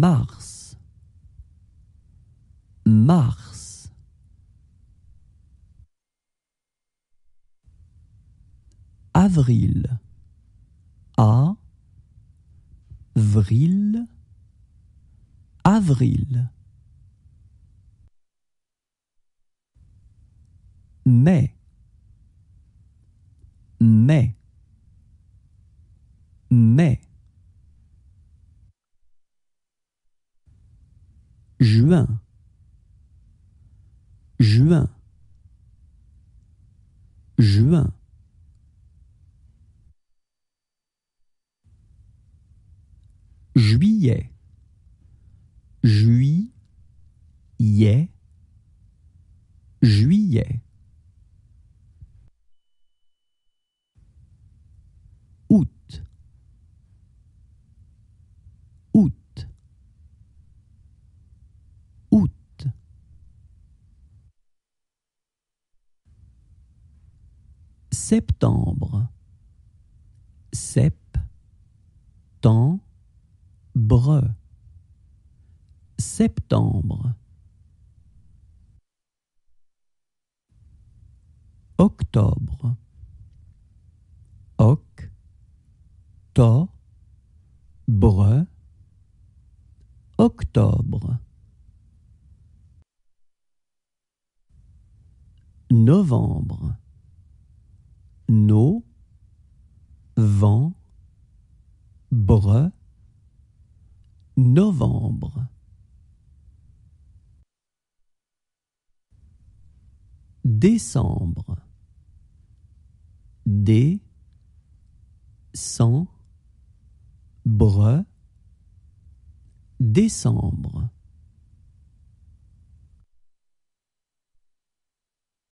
Mars, Mars. Avril, A, Vril, Avril. Mai, mai, mai. Juin, juin, juin. Juillet, juillet, juillet. Août, août, août. Septembre, sep, temps, bre, septembre. Octobre, oc, to, bre, octobre. Novembre, no, vent, bre, novembre. Décembre, dé, cent, bre, décembre.